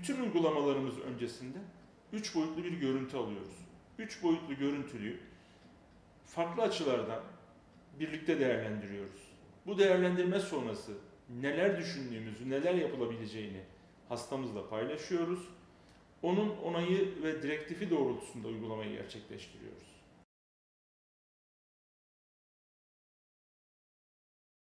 Bütün uygulamalarımız öncesinde üç boyutlu bir görüntü alıyoruz. Üç boyutlu görüntülüyü farklı açılardan birlikte değerlendiriyoruz. Bu değerlendirme sonrası neler düşündüğümüzü, neler yapılabileceğini hastamızla paylaşıyoruz. Onun onayı ve direktifi doğrultusunda uygulamayı gerçekleştiriyoruz.